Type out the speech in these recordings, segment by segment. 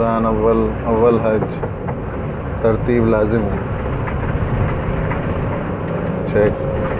रमज़ान अव्वल अव्वल हज तरतीब लाजिम है। चेक।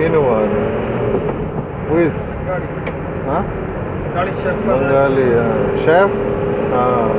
ಮೀನುವಾರ ವಿಸ್ ಹಾಂ ಬಂಗಾಲಿ ಶೆಫ್ ಹಾಂ